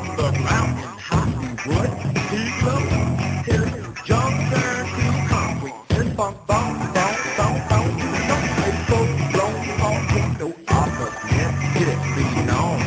off the ground in cotton wood. He looked till his junk turned concrete. This funk bone, bone, bone, bone. Don't play full blown on with no opposite. Get it be known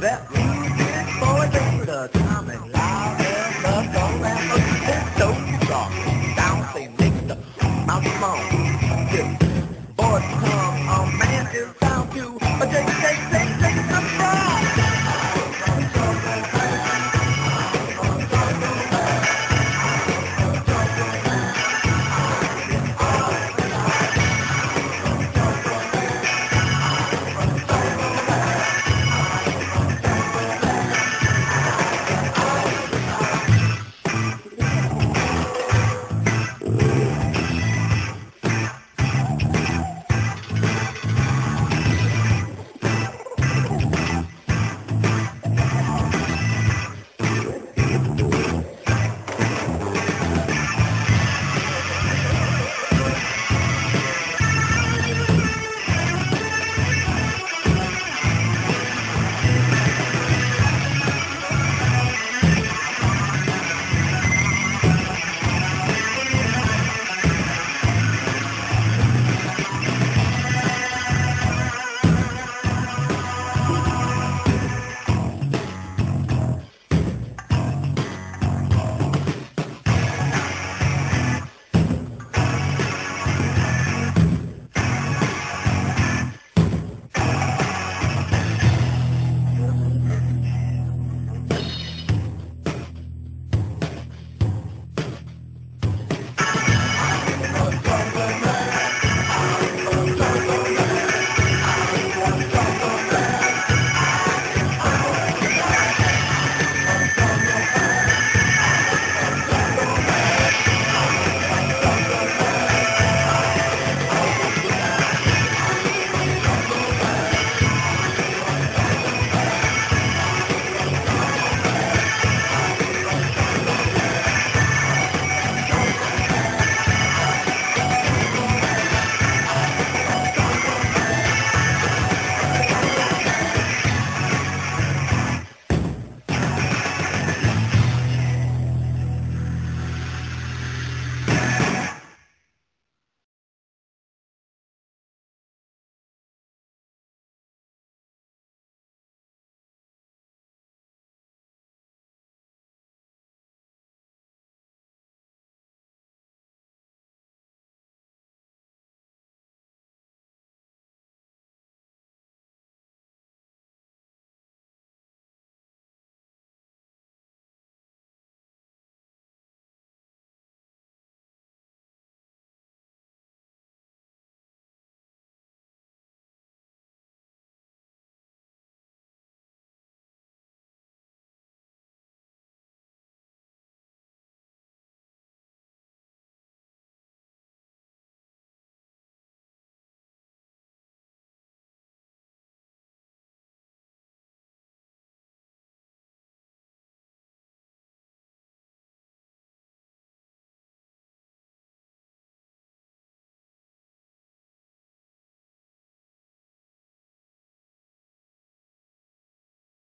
that music boy ain't the and loud and the don't laugh up. That's so dark. Say nigga, I'm alone. This boy come on man is bound to a